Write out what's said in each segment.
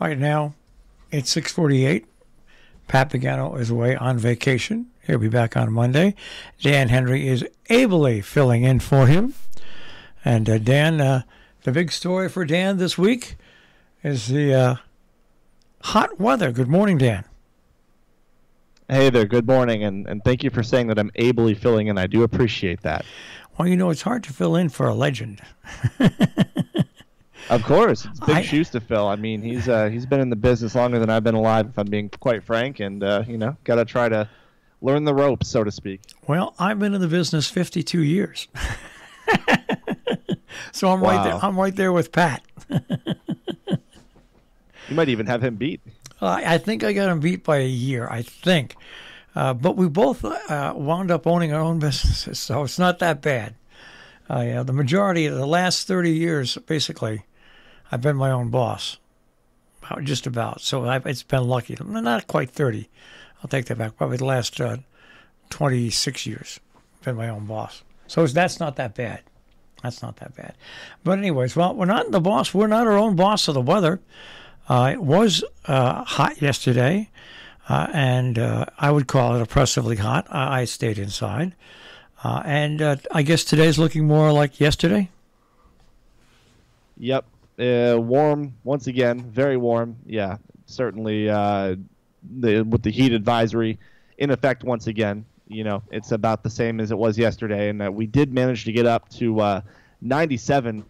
Right now, it's 648. Pat Pagano is away on vacation. He'll be back on Monday. Dan Henry is ably filling in for him. And uh, Dan, uh, the big story for Dan this week is the uh, hot weather. Good morning, Dan. Hey there, good morning, and, and thank you for saying that I'm ably filling in. I do appreciate that. Well, you know, it's hard to fill in for a legend. Of course, it's big I, shoes to fill. I mean, he's uh, he's been in the business longer than I've been alive, if I'm being quite frank, and uh, you know, got to try to learn the ropes, so to speak. Well, I've been in the business 52 years, so I'm wow. right there. I'm right there with Pat. you might even have him beat. Uh, I think I got him beat by a year. I think, uh, but we both uh, wound up owning our own businesses, so it's not that bad. Uh, yeah, the majority of the last 30 years, basically, I've been my own boss, just about. So I've, it's been lucky. Not quite 30. I'll take that back. Probably the last uh, 26 years, I've been my own boss. So that's not that bad. That's not that bad. But anyways, well, we're not the boss. We're not our own boss of the weather. Uh, it was uh, hot yesterday, uh, and uh, I would call it oppressively hot. I, I stayed inside. Uh, and I guess today's looking more like yesterday. Yep, uh, warm once again, very warm. Yeah, certainly. Uh, the, with the heat advisory in effect once again, you know, it's about the same as it was yesterday, and uh, we did manage to get up to uh, 97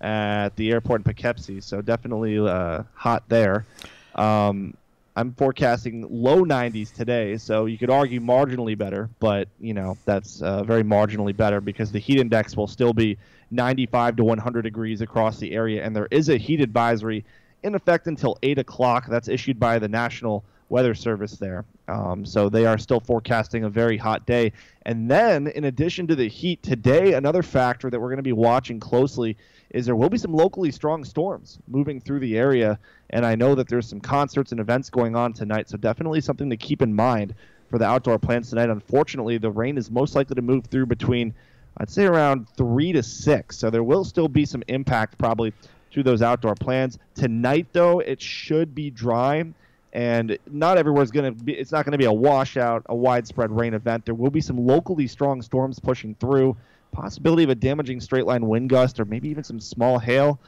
at the airport in Poughkeepsie, so definitely uh, hot there. Um, I'm forecasting low 90s today, so you could argue marginally better, but you know that's uh, very marginally better because the heat index will still be 95 to 100 degrees across the area, and there is a heat advisory in effect until 8 o'clock. That's issued by the National Weather Service there. Um, so they are still forecasting a very hot day. And then, in addition to the heat, today, another factor that we're going to be watching closely is there will be some locally strong storms moving through the area. And I know that there's some concerts and events going on tonight. So definitely something to keep in mind for the outdoor plans tonight. Unfortunately, the rain is most likely to move through between I'd say around three to six. So there will still be some impact probably to those outdoor plans. Tonight, though, it should be dry, and not everywhere's going to be. It's not going to be a washout, a widespread rain event. There will be some locally strong storms pushing through. Possibility of a damaging straight line wind gust, or maybe even some small hail.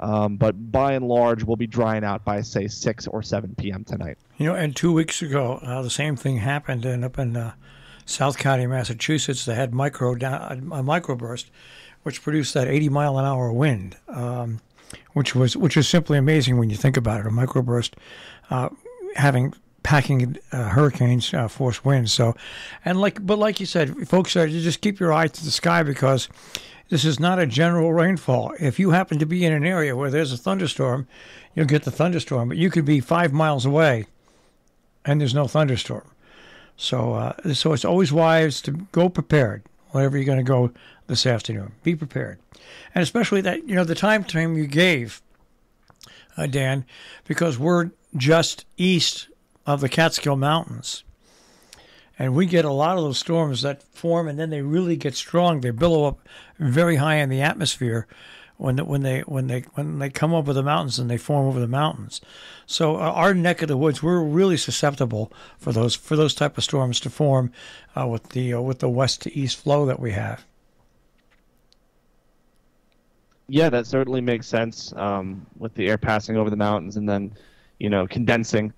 Um, but by and large, we'll be drying out by say 6 or 7 p.m. tonight. You know, and two weeks ago, uh, the same thing happened, and up in uh, South County, Massachusetts, that had micro a microburst, which produced that 80 mile an hour wind, um, which was which is simply amazing when you think about it. A microburst uh, having packing uh, hurricanes uh, force winds. So, and like but like you said, folks, uh, just keep your eye to the sky because this is not a general rainfall. If you happen to be in an area where there's a thunderstorm, you'll get the thunderstorm. But you could be five miles away, and there's no thunderstorm. So, uh, so it's always wise to go prepared. Wherever you're going to go this afternoon, be prepared, and especially that you know the time frame you gave, uh, Dan, because we're just east of the Catskill Mountains, and we get a lot of those storms that form, and then they really get strong. They billow up very high in the atmosphere, when when they when they when they come over the mountains and they form over the mountains. So uh, our neck of the woods, we're really susceptible for those for those type of storms to form uh, with the uh, with the west to east flow that we have. Yeah, that certainly makes sense um, with the air passing over the mountains and then, you know, condensing,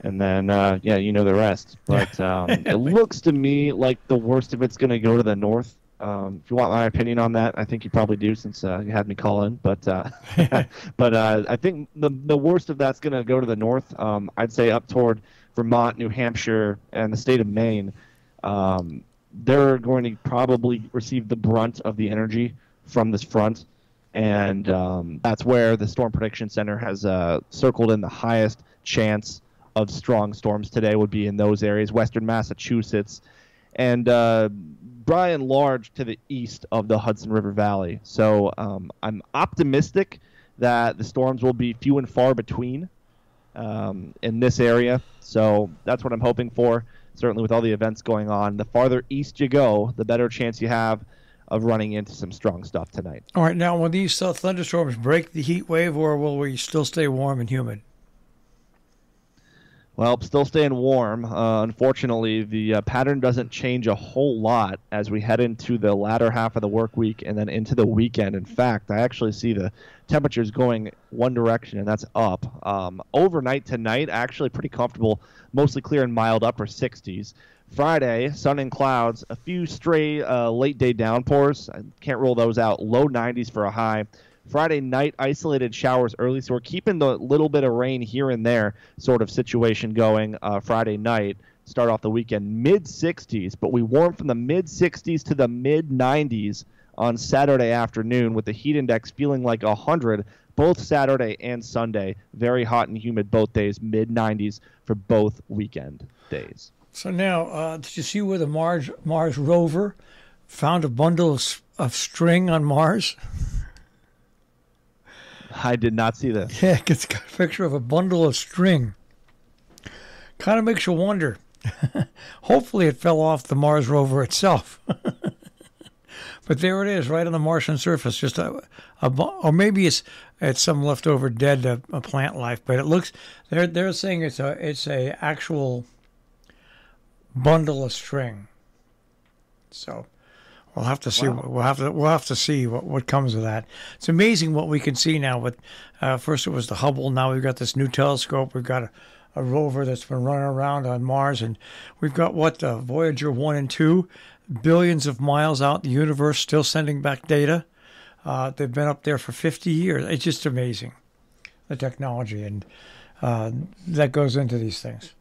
and then uh, yeah, you know the rest. But um, it looks to me like the worst of it's going to go to the north um, if you want my opinion on that, I think you probably do since uh, you had me call in. But uh, but uh, I think the the worst of that's going to go to the north. Um, I'd say up toward Vermont, New Hampshire, and the state of Maine. Um, they're going to probably receive the brunt of the energy from this front, and um, that's where the Storm Prediction Center has uh, circled in the highest chance of strong storms today would be in those areas, western Massachusetts, and uh, large to the east of the Hudson River Valley. So um, I'm optimistic that the storms will be few and far between um, in this area. So that's what I'm hoping for. Certainly, with all the events going on, the farther east you go, the better chance you have of running into some strong stuff tonight. All right, now will these uh, thunderstorms break the heat wave, or will we still stay warm and humid? Well, still staying warm. Uh, unfortunately, the uh, pattern doesn't change a whole lot as we head into the latter half of the work week and then into the weekend. In fact, I actually see the temperatures going one direction, and that's up. Um, overnight tonight, actually pretty comfortable, mostly clear and mild upper 60s. Friday, sun and clouds, a few stray uh, late day downpours. I can't rule those out. Low 90s for a high. Friday night, isolated showers early, so we're keeping the little bit of rain here and there sort of situation going uh, Friday night. Start off the weekend mid 60s, but we warm from the mid 60s to the mid 90s on Saturday afternoon with the heat index feeling like 100 both Saturday and Sunday. Very hot and humid both days, mid 90s for both weekend days. So now, uh, did you see where the Mars Mars rover found a bundle of, of string on Mars? I did not see this. Yeah, it's got a picture of a bundle of string. Kind of makes you wonder. Hopefully, it fell off the Mars rover itself. but there it is, right on the Martian surface. Just a, a or maybe it's it's some leftover dead uh, plant life. But it looks they're they're saying it's a it's a actual bundle of string. So We'll have to see. Wow. We'll have to. We'll have to see what, what comes of that. It's amazing what we can see now. With uh, first it was the Hubble. Now we've got this new telescope. We've got a, a rover that's been running around on Mars, and we've got what uh, Voyager one and two, billions of miles out in the universe, still sending back data. Uh, they've been up there for 50 years. It's just amazing, the technology, and uh, that goes into these things.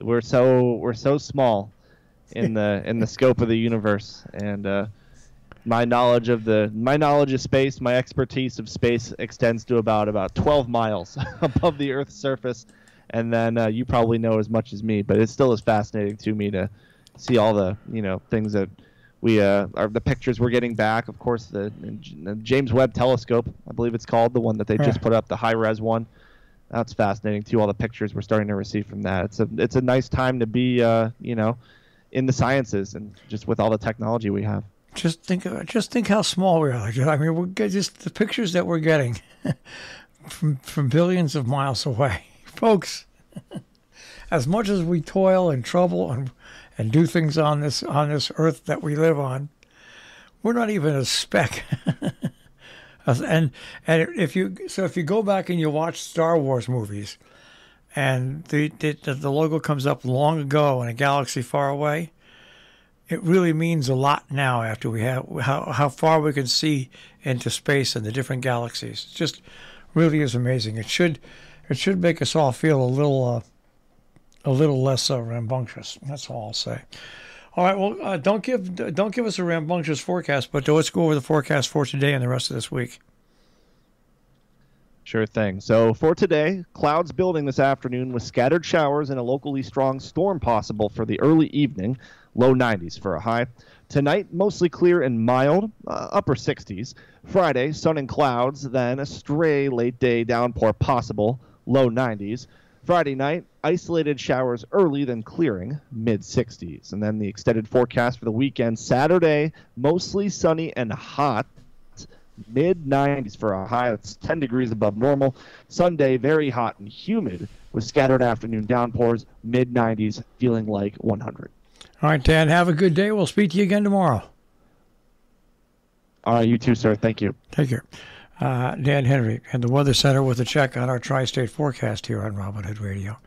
We're so we're so small in the in the scope of the universe. And uh, my knowledge of the my knowledge of space my expertise of space extends to about about 12 miles above the earth's surface. And then uh, you probably know as much as me but it still is fascinating to me to see all the you know things that we uh, are the pictures we're getting back. Of course the, the james webb telescope i believe it's called the one that they yeah. just put up the high res one. That's fascinating too all the pictures we're starting to receive from that. It's a it's a nice time to be uh, you know in the sciences and just with all the technology we have. Just think, uh, just think how small we are. I mean, we're just the pictures that we're getting from from billions of miles away, folks. as much as we toil and trouble and and do things on this on this earth that we live on, we're not even a speck. and and if you so if you go back and you watch Star Wars movies, and the, the, the logo comes up long ago in a galaxy far away, it really means a lot now after we have how, how far we can see into space and the different galaxies. It just really is amazing. It should it should make us all feel a little uh, a little less uh, rambunctious. That's all I'll say. All right. Well, uh, don't give don't give us a rambunctious forecast, but let's go over the forecast for today and the rest of this week. Sure thing. So for today, clouds building this afternoon with scattered showers and a locally strong storm possible for the early evening, low 90s for a high. Tonight, mostly clear and mild, uh, upper 60s. Friday, sun and clouds, then a stray late day downpour possible, low 90s. Friday night, isolated showers early, then clearing, mid 60s. And then the extended forecast for the weekend Saturday, mostly sunny and hot, mid 90s for a high that's 10 degrees above normal. Sunday, very hot and humid with scattered afternoon downpours, mid 90s, feeling like 100. All right, Dan, have a good day. We'll speak to you again tomorrow. All right, you too, sir. Thank you. Take care. Uh, Dan Henry and the Weather Center with a check on our tri state forecast here on Robin Hood Radio.